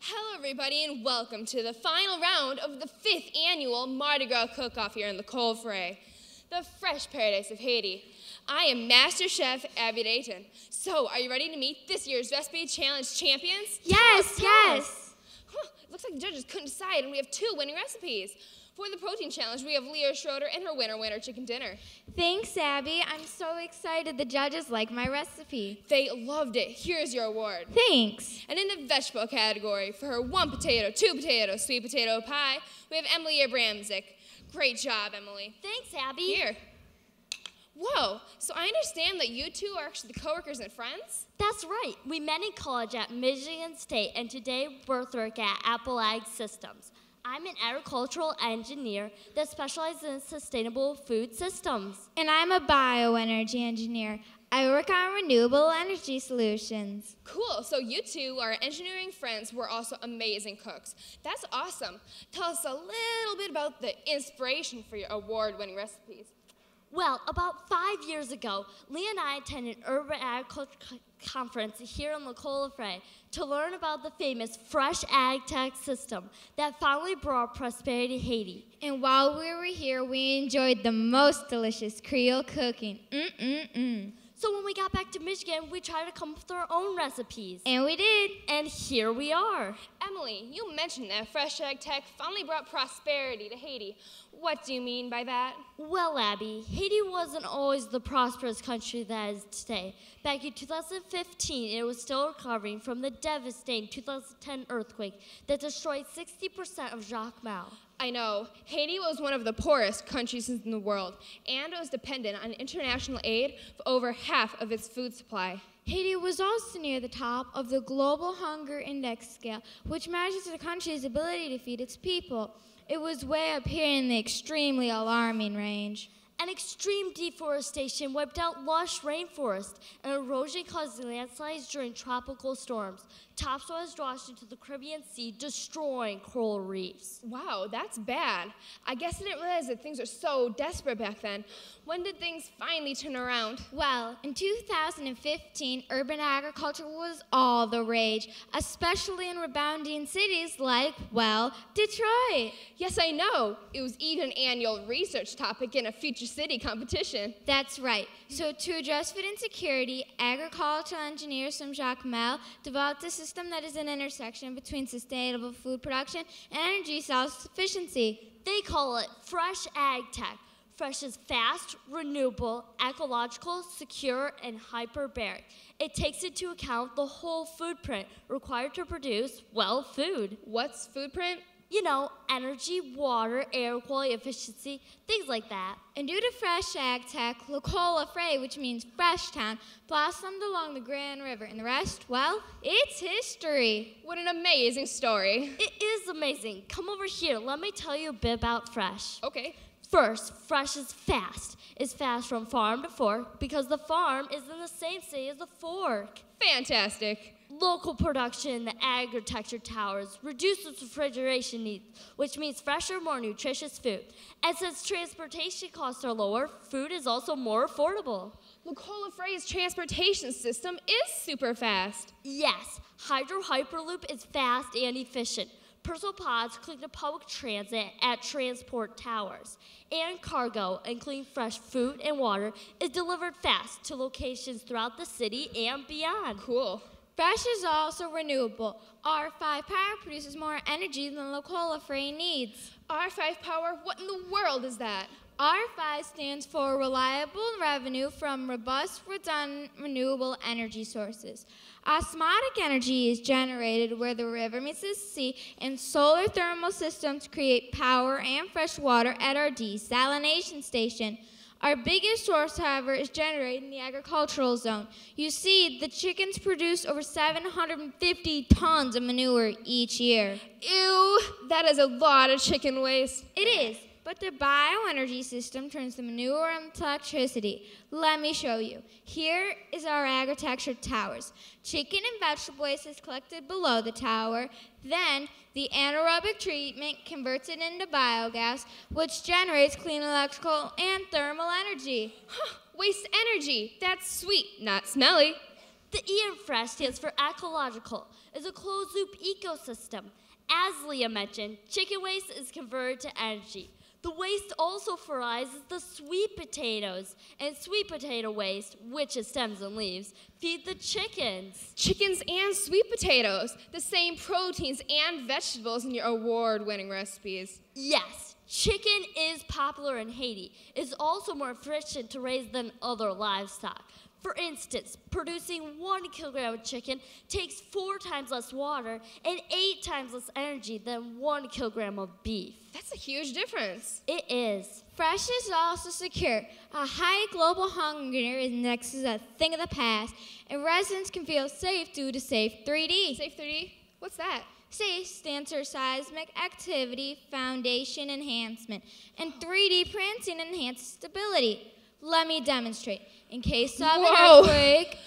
Hello, everybody, and welcome to the final round of the fifth annual Mardi Gras Cook-Off here in the Cold-Fray, the fresh paradise of Haiti. I am Master Chef Abby Dayton. So, are you ready to meet this year's Recipe Challenge champions? Yes, yes. Huh, looks like the judges couldn't decide, and we have two winning recipes. For the protein challenge, we have Leah Schroeder and her winner winner chicken dinner. Thanks, Abby. I'm so excited the judges like my recipe. They loved it. Here's your award. Thanks. And in the vegetable category, for her one potato, two potato, sweet potato pie, we have Emily Abramzik. Great job, Emily. Thanks, Abby. Here. Whoa, so I understand that you two are actually the coworkers and friends? That's right. We met in college at Michigan State, and today we both work at Apple Ag Systems. I'm an agricultural engineer that specializes in sustainable food systems. And I'm a bioenergy engineer. I work on renewable energy solutions. Cool, so you two are engineering friends who are also amazing cooks. That's awesome. Tell us a little bit about the inspiration for your award winning recipes. Well, about five years ago, Lee and I attended an urban agriculture conference here in La Colle to learn about the famous fresh ag system that finally brought prosperity to Haiti. And while we were here, we enjoyed the most delicious Creole cooking. Mm-mm-mm. So when we got back to Michigan, we tried to come up with our own recipes. And we did. And here we are. Emily, you mentioned that Fresh Ag Tech finally brought prosperity to Haiti. What do you mean by that? Well, Abby, Haiti wasn't always the prosperous country that is today. Back in 2015, it was still recovering from the devastating 2010 earthquake that destroyed 60% of Jacmel. I know. Haiti was one of the poorest countries in the world, and was dependent on international aid for over half of its food supply. Haiti was also near the top of the Global Hunger Index scale, which measures the country's ability to feed its people. It was way up here in the extremely alarming range. An extreme deforestation wiped out lush rainforest, and erosion caused landslides during tropical storms. Topsoil has washed into the Caribbean Sea, destroying coral reefs. Wow, that's bad. I guess I didn't realize that things were so desperate back then. When did things finally turn around? Well, in 2015, urban agriculture was all the rage, especially in rebounding cities like, well, Detroit. Yes, I know. It was even an annual research topic in a future city competition. That's right. So, to address food insecurity, agricultural engineers from Jacmel developed a system that is an intersection between sustainable food production and energy self-sufficiency. They call it Fresh Ag Tech. Fresh is fast, renewable, ecological, secure, and hyperbaric. It takes into account the whole food print required to produce, well, food. What's food print? you know, energy, water, air quality, efficiency, things like that. And due to fresh ag tech, La Colle which means fresh town, blossomed along the Grand River. And the rest, well, it's history. What an amazing story. It is amazing. Come over here. Let me tell you a bit about fresh. Okay. First, fresh is fast. It's fast from farm to fork because the farm is in the same city as the fork. Fantastic. Local production in the agriculture towers reduces refrigeration needs, which means fresher, more nutritious food. And since transportation costs are lower, food is also more affordable. La Colle Frey's transportation system is super fast. Yes, Hydro Hyperloop is fast and efficient. Personal pods connect to public transit at transport towers. And cargo, including fresh food and water, is delivered fast to locations throughout the city and beyond. Cool. Fresh is also renewable. R5 Power produces more energy than La Colle needs. R5 Power? What in the world is that? R5 stands for Reliable Revenue from Robust, Redundant, Renewable Energy Sources. Osmotic energy is generated where the river meets the sea, and solar thermal systems create power and fresh water at our desalination station. Our biggest source, however, is generated in the agricultural zone. You see, the chickens produce over 750 tons of manure each year. Ew, that is a lot of chicken waste. It is. But the bioenergy system turns the manure into electricity. Let me show you. Here is our agriculture towers. Chicken and vegetable waste is collected below the tower. Then the anaerobic treatment converts it into biogas, which generates clean electrical and thermal energy. Huh, waste energy. That's sweet, not smelly. The E in fresh stands for ecological. It's a closed loop ecosystem. As Leah mentioned, chicken waste is converted to energy. The waste also fertilizes the sweet potatoes, and sweet potato waste, which is stems and leaves, feed the chickens. Chickens and sweet potatoes, the same proteins and vegetables in your award winning recipes. Yes, chicken is popular in Haiti. It's also more efficient to raise than other livestock. For instance, producing one kilogram of chicken takes four times less water and eight times less energy than one kilogram of beef. That's a huge difference. It is. Fresh is also secure. A high global hunger index is a thing of the past, and residents can feel safe due to Safe 3D. Safe 3D? What's that? SAFE stands for Seismic Activity Foundation Enhancement, and 3D printing enhances stability. Let me demonstrate. In case of Whoa. an earthquake,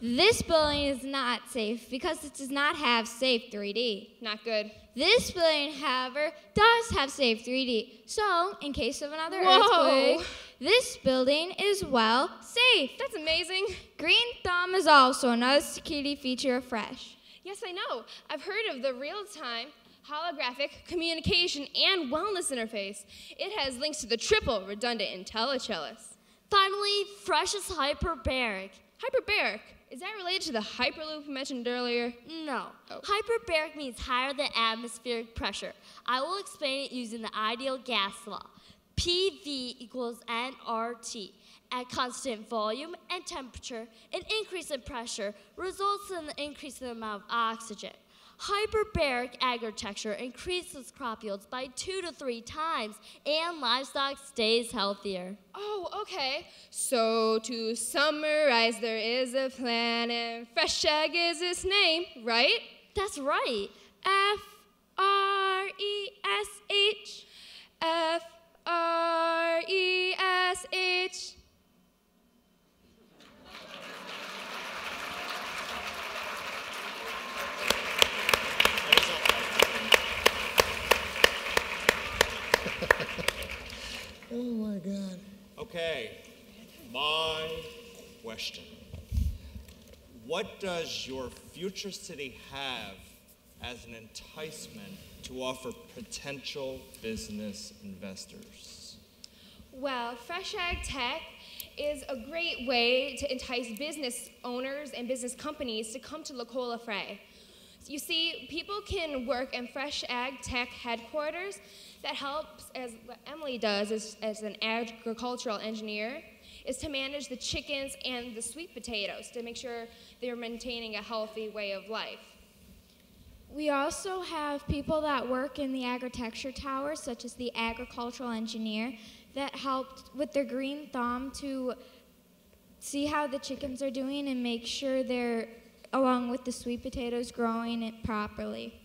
this building is not safe because it does not have Safe 3D. Not good. This building, however, does have Safe 3D. So, in case of another Whoa. earthquake, this building is well safe. That's amazing. Green Thumb is also another security feature of Fresh. Yes, I know. I've heard of the real time holographic communication and wellness interface. It has links to the triple redundant IntelliCellus. Finally, fresh is hyperbaric. Hyperbaric. Is that related to the Hyperloop mentioned earlier? No. Oh. Hyperbaric means higher than atmospheric pressure. I will explain it using the ideal gas law. PV equals nRT. At constant volume and temperature, an increase in pressure results in the increase in the amount of oxygen. Hyperbaric agriculture increases crop yields by two to three times, and livestock stays healthier. Oh, okay. So to summarize, there is a plan, and Fresh Ag is its name, right? That's right. F R E S H. F R E S H. Oh my God. Okay, my question. What does your future city have as an enticement to offer potential business investors? Well, Fresh Ag Tech is a great way to entice business owners and business companies to come to La Cola Fray. You see, people can work in Fresh Ag Tech headquarters that helps, as Emily does as, as an agricultural engineer, is to manage the chickens and the sweet potatoes to make sure they're maintaining a healthy way of life. We also have people that work in the agriculture tower, such as the agricultural engineer, that helped with their green thumb to see how the chickens are doing and make sure they're, along with the sweet potatoes, growing it properly.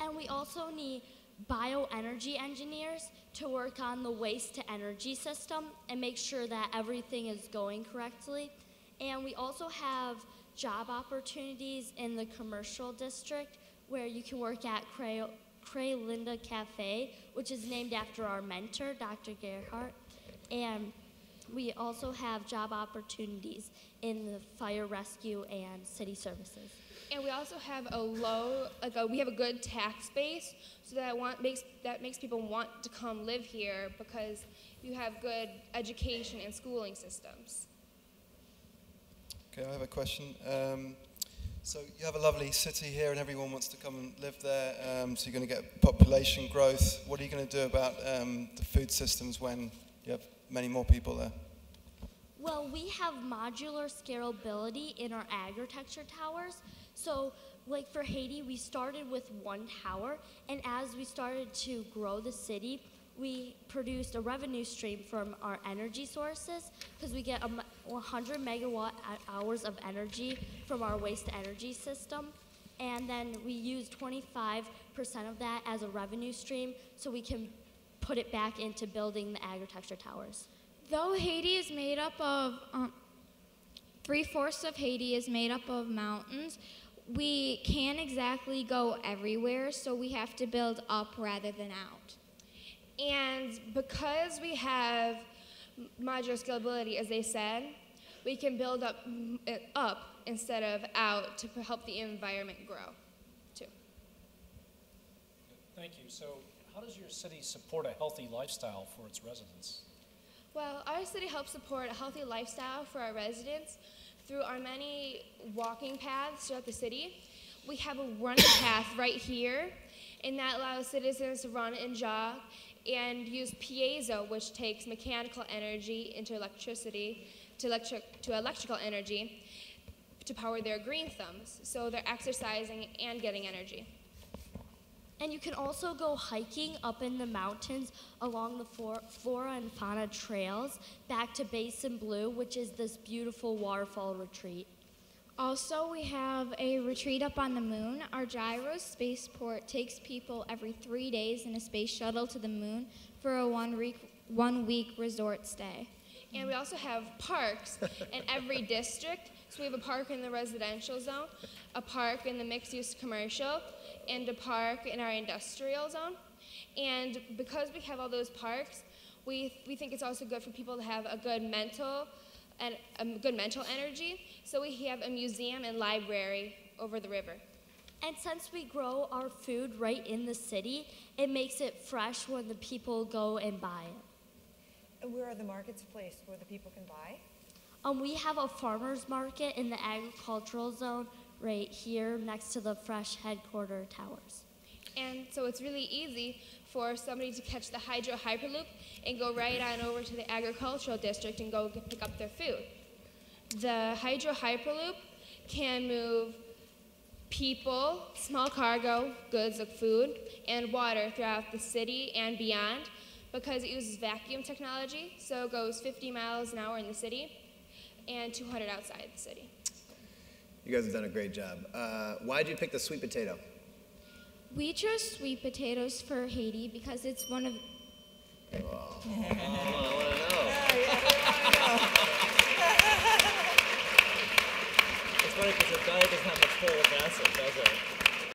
And we also need bioenergy engineers to work on the waste to energy system and make sure that everything is going correctly. And we also have job opportunities in the commercial district where you can work at Cray, Cray Linda Cafe, which is named after our mentor, Dr. Gerhardt. And we also have job opportunities in the fire rescue and city services. And we also have a low, like a, we have a good tax base, so that want, makes that makes people want to come live here because you have good education and schooling systems. Okay, I have a question. Um, so you have a lovely city here, and everyone wants to come and live there. Um, so you're going to get population growth. What are you going to do about um, the food systems when you have many more people there? Well, we have modular scalability in our agriculture towers. So, like for Haiti, we started with one tower, and as we started to grow the city, we produced a revenue stream from our energy sources because we get a m- 100 megawatt hours of energy from our waste energy system. And then we use 25% of that as a revenue stream so we can put it back into building the agriculture towers. Though Haiti is made up of um, three fourths of Haiti is made up of mountains, we can't exactly go everywhere, so we have to build up rather than out. And because we have modular scalability, as they said, we can build up, up instead of out to help the environment grow, too. Thank you. So, how does your city support a healthy lifestyle for its residents? Well, our city helps support a healthy lifestyle for our residents through our many walking paths throughout the city. We have a running path right here, and that allows citizens to run and jog and use piezo, which takes mechanical energy into electricity to, electric, to electrical energy to power their green thumbs. So they're exercising and getting energy. And you can also go hiking up in the mountains along the flora and fauna trails back to Bassin Bleu, which is this beautiful waterfall retreat. Also, we have a retreat up on the moon. Our gyro spaceport takes people every three days in a space shuttle to the moon for a one week, one week resort stay. And we also have parks in every district. So we have a park in the residential zone, a park in the mixed use commercial, and a park in our industrial zone. And because we have all those parks, we, we think it's also good for people to have a good mental and a good mental energy. So we have a museum and library over the river. And since we grow our food right in the city, it makes it fresh when the people go and buy it. And where are the markets placed where the people can buy? Um, we have a farmer's market in the agricultural zone right here next to the fresh headquarter towers. And so it's really easy for somebody to catch the Hydro Hyperloop and go right on over to the agricultural district and go pick up their food. The Hydro Hyperloop can move people, small cargo, goods like food, and water throughout the city and beyond because it uses vacuum technology, so it goes 50 miles an hour in the city and 200 outside the city. You guys have done a great job. Uh, why did you pick the sweet potato? We chose sweet potatoes for Haiti because it's one of. Oh, I want to know. it's funny because the diet doesn't have much folic acid, does it?